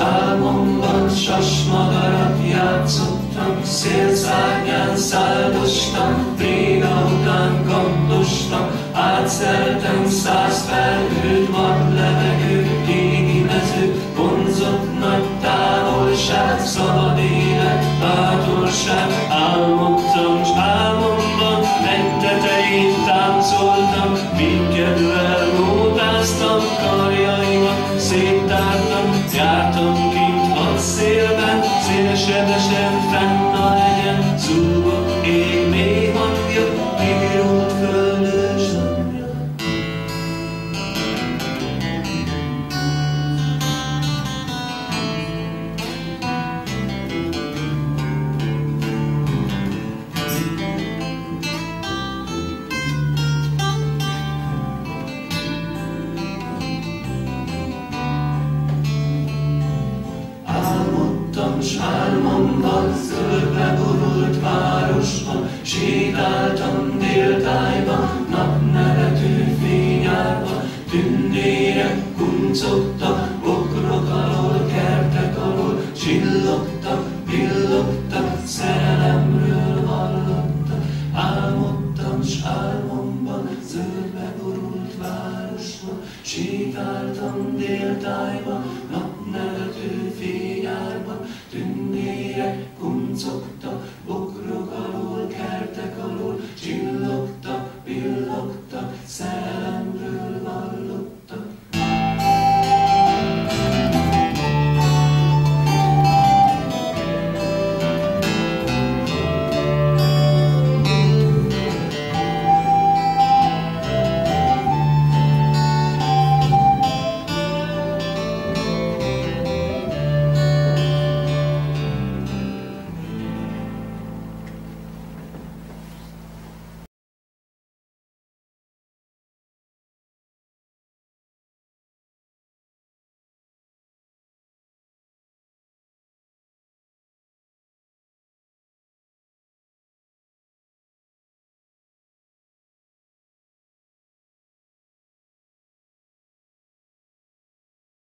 álmomban sasmadarat játszottam, szélszárnyán száldostam, Réga után gondostam, átszeltem száz felhőt, vad levegő, égi mező, vonzott nagy távolság, szabad élet, bátorság, álmodtam, s álmomban, egy tetején táncoltam, módáztam, karjaimat széttártam, jártam kint a szélben, szélsebesen Álmodtam, s álmomban zöldbe borult városban, sétáltam déltájban, napnevető fényárban, tündérek kuncogtak, bokrok alól, kertek alól, csillogtak, villogtak, szerelemről hallottak. Álmodtam, s álmomban zöldbe borult városban, sétáltam déltájban,